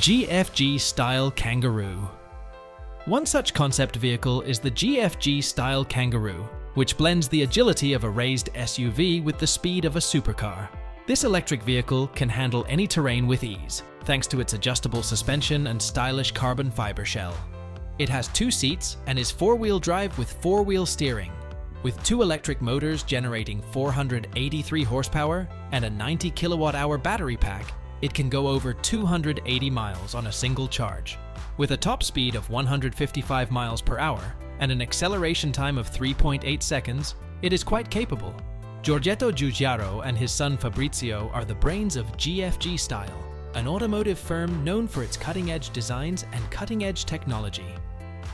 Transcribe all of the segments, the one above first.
GFG Style Kangaroo. One such concept vehicle is the GFG Style Kangaroo, which blends the agility of a raised SUV with the speed of a supercar. This electric vehicle can handle any terrain with ease, thanks to its adjustable suspension and stylish carbon fiber shell. It has two seats and is four-wheel drive with four-wheel steering, with two electric motors generating 483 horsepower and a 90 kilowatt hour battery pack, it can go over 280 miles on a single charge. With a top speed of 155 miles per hour and an acceleration time of 3.8 seconds, it is quite capable. Giorgetto Giugiaro and his son Fabrizio are the brains of GFG Style, an automotive firm known for its cutting-edge designs and cutting-edge technology.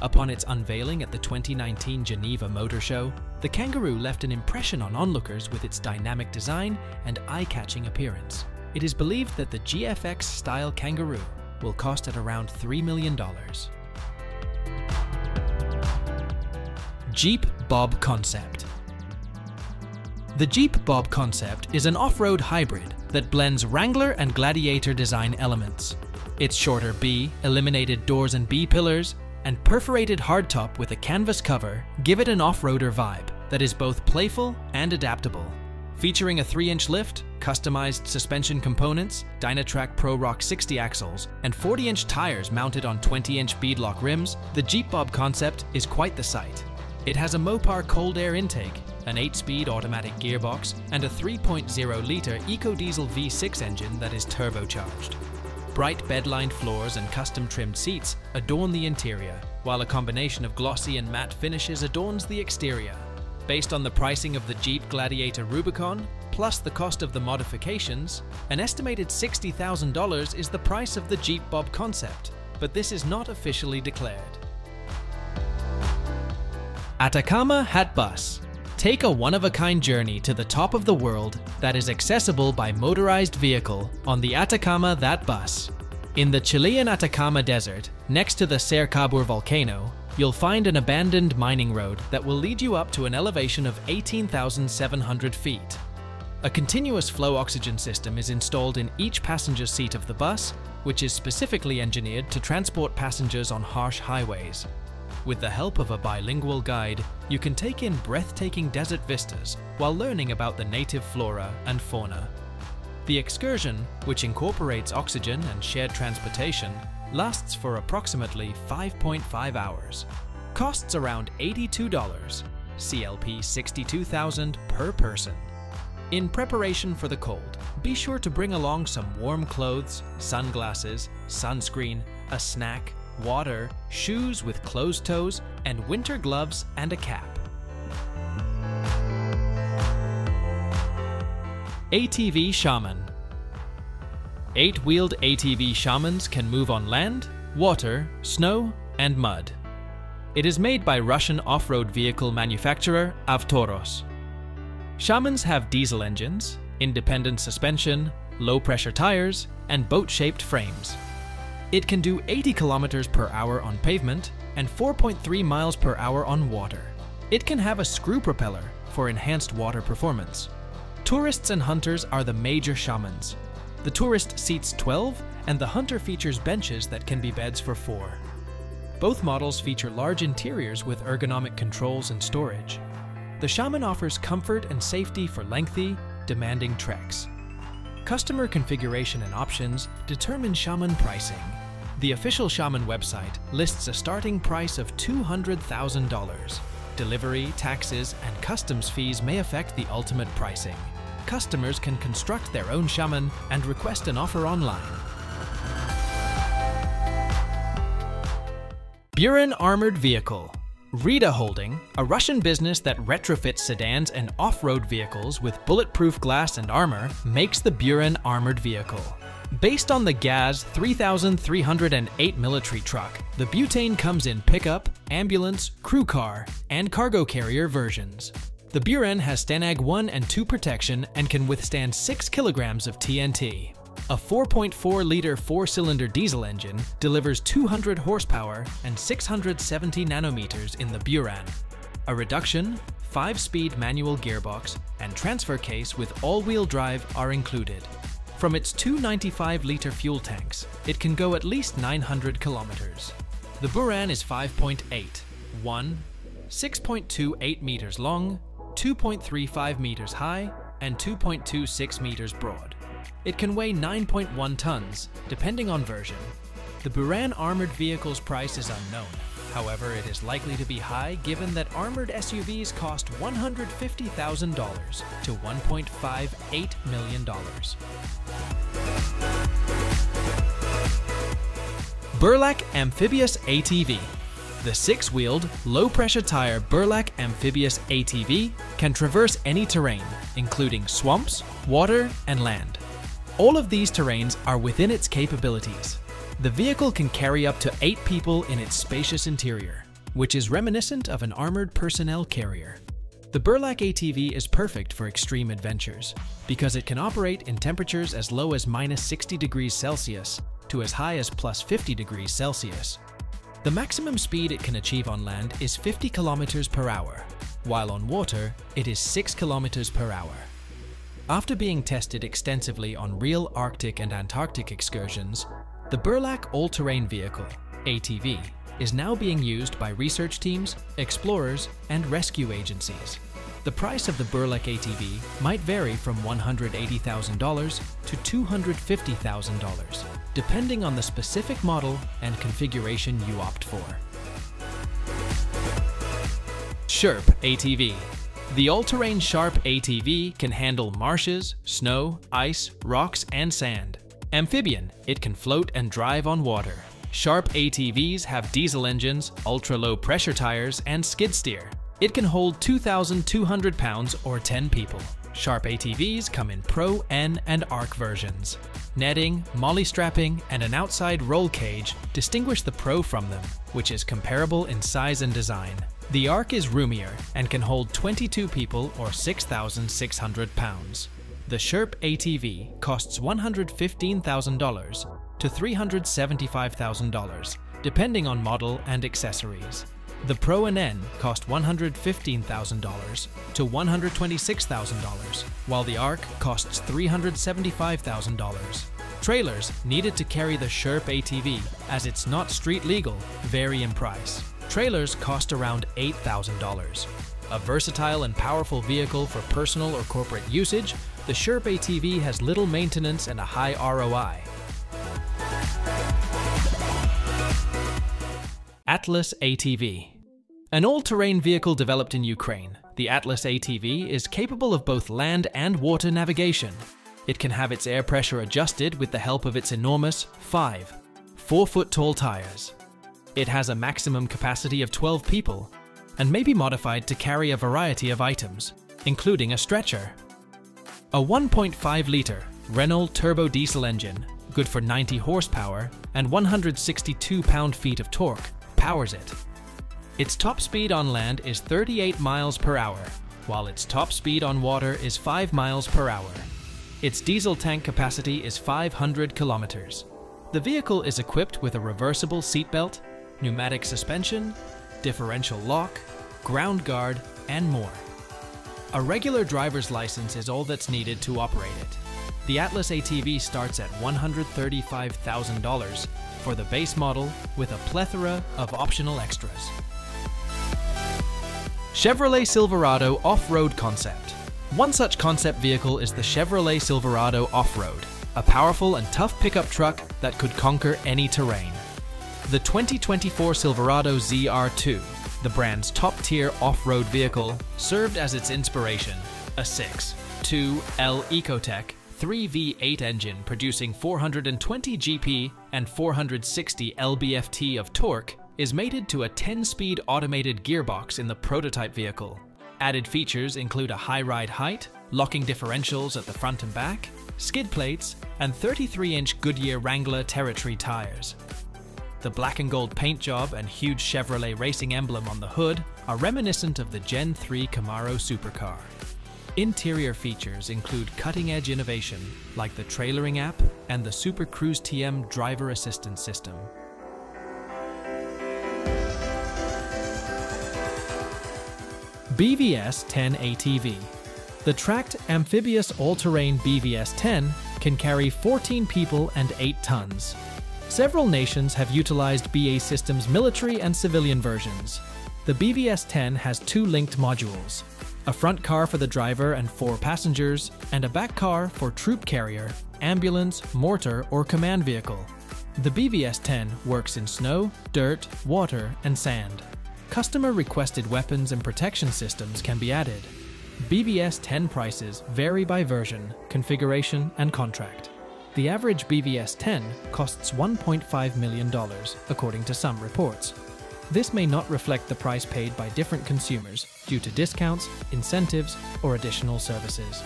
Upon its unveiling at the 2019 Geneva Motor Show, the Kangaroo left an impression on onlookers with its dynamic design and eye-catching appearance. It is believed that the GFX style Kangaroo will cost at around $3 million. Jeep Bob Concept The Jeep Bob Concept is an off-road hybrid that blends Wrangler and Gladiator design elements. Its shorter B, eliminated doors and B-pillars, and perforated hardtop with a canvas cover give it an off-roader vibe that is both playful and adaptable. Featuring a 3-inch lift, customized suspension components, Dynatrac Pro Rock 60 axles, and 40-inch tires mounted on 20-inch beadlock rims, the Jeep Bob concept is quite the sight. It has a Mopar cold air intake, an 8-speed automatic gearbox, and a 3.0-litre EcoDiesel V6 engine that is turbocharged. Bright bed-lined floors and custom-trimmed seats adorn the interior, while a combination of glossy and matte finishes adorns the exterior. Based on the pricing of the Jeep Gladiator Rubicon, plus the cost of the modifications, an estimated $60,000 is the price of the Jeep Bob concept, but this is not officially declared. Atacama Hat Bus Take a one-of-a-kind journey to the top of the world that is accessible by motorized vehicle on the Atacama Hat Bus. In the Chilean Atacama Desert, next to the Sairecabur volcano, you'll find an abandoned mining road that will lead you up to an elevation of 18,700 feet. A continuous flow oxygen system is installed in each passenger seat of the bus, which is specifically engineered to transport passengers on harsh highways. With the help of a bilingual guide, you can take in breathtaking desert vistas while learning about the native flora and fauna. The excursion, which incorporates oxygen and shared transportation, lasts for approximately 5.5 hours. Costs around $82, CLP 62,000 per person. In preparation for the cold, be sure to bring along some warm clothes, sunglasses, sunscreen, a snack, water, shoes with closed toes, and winter gloves and a cap. ATV Shaman Eight-wheeled ATV Shamans can move on land, water, snow, and mud. It is made by Russian off-road vehicle manufacturer Avtoros. Shamans have diesel engines, independent suspension, low-pressure tires, and boat-shaped frames. It can do 80 kilometers per hour on pavement and 4.3 miles per hour on water. It can have a screw propeller for enhanced water performance. Tourists and hunters are the major shamans. The tourist seats 12 and the hunter features benches that can be beds for four. Both models feature large interiors with ergonomic controls and storage. The Shaman offers comfort and safety for lengthy, demanding treks. Customer configuration and options determine Shaman pricing. The official Shaman website lists a starting price of $200,000. Delivery, taxes, and customs fees may affect the ultimate pricing. Customers can construct their own Shaman and request an offer online. Buran Armored Vehicle Rida Holding, a Russian business that retrofits sedans and off-road vehicles with bulletproof glass and armor, makes the Buran armored vehicle. Based on the GAZ 3308 military truck, the Buran comes in pickup, ambulance, crew car, and cargo carrier versions. The Buran has Stanag 1 and 2 protection and can withstand 6 kilograms of TNT. A 4.4-liter four-cylinder diesel engine delivers 200 horsepower and 670 nanometers in the Buran. A reduction, 5-speed manual gearbox, and transfer case with all-wheel drive are included. From its two 95-litre fuel tanks, it can go at least 900 kilometers. The Buran is 5.8, 1, 6.28 meters long, 2.35 meters high, and 2.26 meters broad. It can weigh 9.1 tons, depending on version. The Buran armored vehicle's price is unknown. However, it is likely to be high given that armored SUVs cost $150,000 to $1.58 million. Burlak Amphibious ATV the six-wheeled, low-pressure tire Burlak Amphibious ATV can traverse any terrain, including swamps, water, and land. All of these terrains are within its capabilities. The vehicle can carry up to eight people in its spacious interior, which is reminiscent of an armored personnel carrier. The Burlak ATV is perfect for extreme adventures because it can operate in temperatures as low as minus 60 degrees Celsius to as high as plus 50 degrees Celsius. The maximum speed it can achieve on land is 50 kilometers per hour, while on water it is 6 kilometers per hour. After being tested extensively on real Arctic and Antarctic excursions, the Burlak All-Terrain Vehicle, ATV, is now being used by research teams, explorers, and rescue agencies. The price of the Burlak ATV might vary from $180,000 to $250,000, depending on the specific model and configuration you opt for. Sherp ATV The all-terrain Sherp ATV can handle marshes, snow, ice, rocks, and sand. Amphibian, it can float and drive on water. Sherp ATVs have diesel engines, ultra-low pressure tires, and skid steer. It can hold 2,200 pounds or 10 people. Sherp ATVs come in Pro, N, and ARC versions. Netting, MOLLE strapping, and an outside roll cage distinguish the Pro from them, which is comparable in size and design. The ARC is roomier and can hold 22 people or 6,600 pounds. The Sherp ATV costs $115,000 to $375,000, depending on model and accessories. The Pro and N cost $115,000 to $126,000, while the ARC costs $375,000. Trailers needed to carry the Sherp ATV, as it's not street legal, vary in price. Trailers cost around $8,000. A versatile and powerful vehicle for personal or corporate usage, the Sherp ATV has little maintenance and a high ROI. Atlas ATV An all-terrain vehicle developed in Ukraine, the Atlas ATV is capable of both land and water navigation. It can have its air pressure adjusted with the help of its enormous 5, 4-foot tall tires. It has a maximum capacity of 12 people and may be modified to carry a variety of items, including a stretcher. A 1.5-litre Renault turbo diesel engine, good for 90 horsepower and 162 pound-feet of torque, powers it. Its top speed on land is 38 miles per hour, while its top speed on water is 5 miles per hour. Its diesel tank capacity is 500 kilometers. The vehicle is equipped with a reversible seatbelt, pneumatic suspension, differential lock, ground guard, and more. A regular driver's license is all that's needed to operate it. The Atlas ATV starts at $135,000 for the base model with a plethora of optional extras. Chevrolet Silverado Off-Road Concept One such concept vehicle is the Chevrolet Silverado Off-Road, a powerful and tough pickup truck that could conquer any terrain. The 2024 Silverado ZR2, the brand's top-tier off-road vehicle, served as its inspiration, a 6.2L Ecotec 3V8 engine producing 420 GP and 460 lb-ft of torque is mated to a 10-speed automated gearbox in the prototype vehicle. Added features include a high ride height, locking differentials at the front and back, skid plates, and 33-inch Goodyear Wrangler Territory tires. The black and gold paint job and huge Chevrolet racing emblem on the hood are reminiscent of the Gen 3 Camaro supercar. Interior features include cutting-edge innovation like the trailering app and the Super Cruise TM driver assistance system. BVS 10 ATV The tracked amphibious all-terrain BVS 10 can carry 14 people and 8 tons. Several nations have utilized BAE Systems military and civilian versions. The BVS-10 has two linked modules, a front car for the driver and four passengers, and a back car for troop carrier, ambulance, mortar, or command vehicle. The BVS-10 works in snow, dirt, water, and sand. Customer requested weapons and protection systems can be added. BVS 10 prices vary by version, configuration, and contract. The average BVS 10 costs $1.5 million, according to some reports. This may not reflect the price paid by different consumers due to discounts, incentives, or additional services.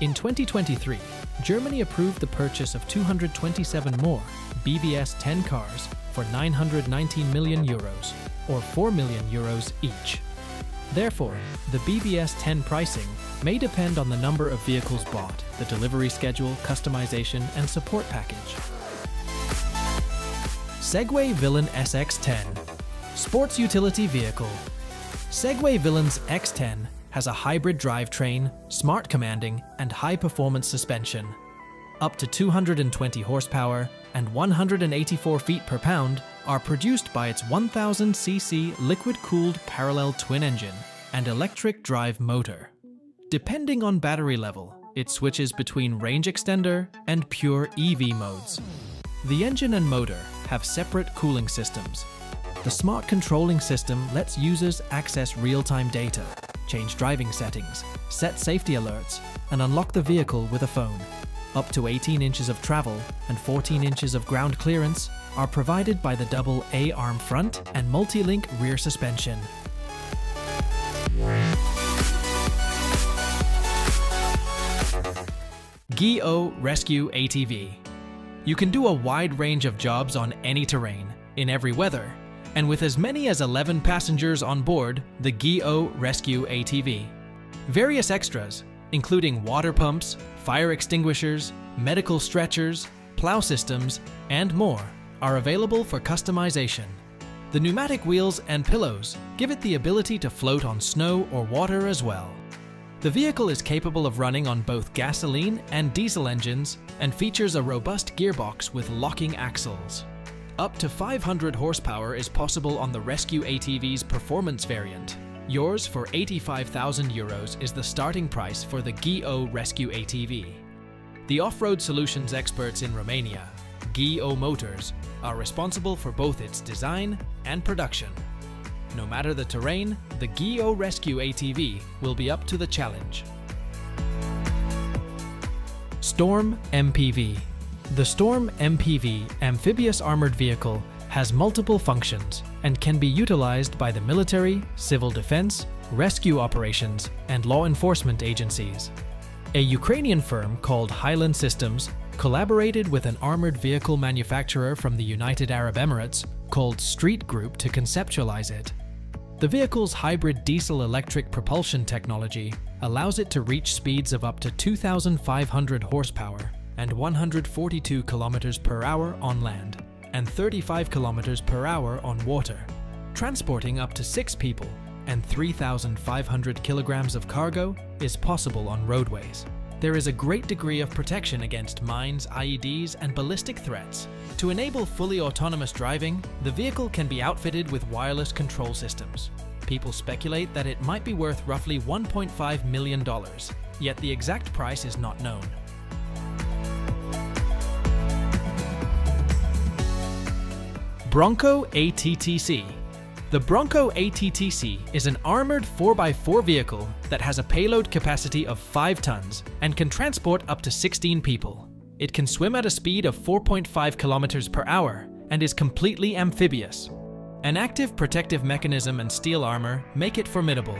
In 2023, Germany approved the purchase of 227 more BVS 10 cars for 919 million euros, or 4 million euros each. Therefore, the BVS 10 pricing may depend on the number of vehicles bought, the delivery schedule, customization, and support package. Segway Villain SX10 Sports Utility Vehicle Segway Villain SX10 has a hybrid drivetrain, smart commanding, and high-performance suspension. Up to 220 horsepower and 184 feet per pound are produced by its 1000cc liquid-cooled parallel twin engine and electric drive motor. Depending on battery level, it switches between range extender and pure EV modes. The engine and motor have separate cooling systems. The smart controlling system lets users access real-time data, change driving settings, set safety alerts, and unlock the vehicle with a phone. Up to 18 inches of travel and 14 inches of ground clearance are provided by the double A-arm front and multi-link rear suspension. Ghe-O Rescue ATV. You can do a wide range of jobs on any terrain, in every weather, and with as many as 11 passengers on board the Ghe-O Rescue ATV. Various extras, including water pumps, fire extinguishers, medical stretchers, plow systems, and more, are available for customization. The pneumatic wheels and pillows give it the ability to float on snow or water as well. The vehicle is capable of running on both gasoline and diesel engines and features a robust gearbox with locking axles. Up to 500 horsepower is possible on the Rescue ATV's performance variant. Yours for 85,000 euros is the starting price for the Ghe-O Rescue ATV. The off-road solutions experts in Romania, Ghe-O Motors, are responsible for both its design and production. No matter the terrain, the Ghe-O Rescue ATV will be up to the challenge. Storm MPV The Storm MPV amphibious armored vehicle has multiple functions and can be utilized by the military, civil defense, rescue operations, and law enforcement agencies. A Ukrainian firm called Highland Systems collaborated with an armored vehicle manufacturer from the United Arab Emirates called Streit Group to conceptualize it. The vehicle's hybrid diesel-electric propulsion technology allows it to reach speeds of up to 2,500 horsepower and 142 kilometers per hour on land and 35 kilometers per hour on water, transporting up to six people and 3,500 kilograms of cargo is possible on roadways. There is a great degree of protection against mines, IEDs, and ballistic threats. To enable fully autonomous driving, the vehicle can be outfitted with wireless control systems. People speculate that it might be worth roughly $1.5 million, yet the exact price is not known. Bronco ATTC The Bronco ATTC is an armored 4x4 vehicle that has a payload capacity of 5 tons and can transport up to 16 people. It can swim at a speed of 4.5 kilometers per hour and is completely amphibious. An active protective mechanism and steel armor make it formidable.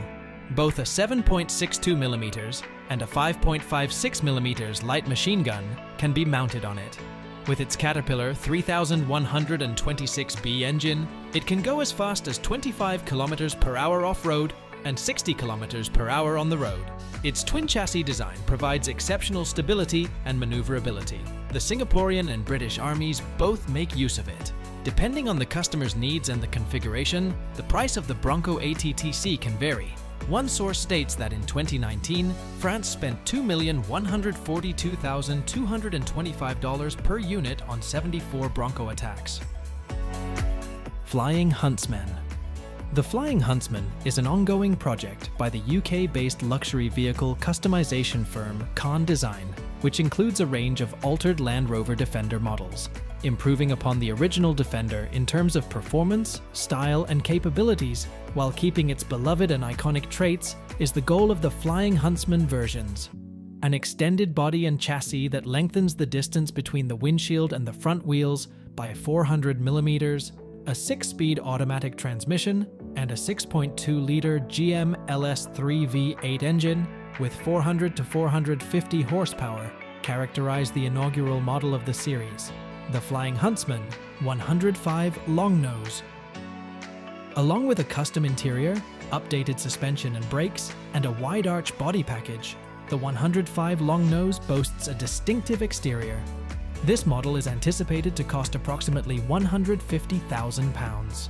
Both a 7.62mm and a 5.56mm light machine gun can be mounted on it. With its Caterpillar 3126B engine, it can go as fast as 25 km per hour off-road and 60 km per hour on the road. Its twin chassis design provides exceptional stability and maneuverability. The Singaporean and British armies both make use of it. Depending on the customer's needs and the configuration, the price of the Bronco ATTC can vary. One source states that in 2019, France spent $2,142,225 per unit on 74 Bronco attacks. Flying Huntsman The Flying Huntsman is an ongoing project by the UK-based luxury vehicle customization firm Kahn Design, which includes a range of altered Land Rover Defender models, improving upon the original Defender in terms of performance, style, and capabilities, while keeping its beloved and iconic traits, is the goal of the Flying Huntsman versions. An extended body and chassis that lengthens the distance between the windshield and the front wheels by 400 millimeters, a 6-speed automatic transmission, and a 6.2-liter GM LS3 V8 engine with 400 to 450 horsepower characterize the inaugural model of the series the Flying Huntsman 105 Longnose. Along with a custom interior, updated suspension and brakes, and a wide arch body package, the 105 Longnose boasts a distinctive exterior. This model is anticipated to cost approximately £150,000.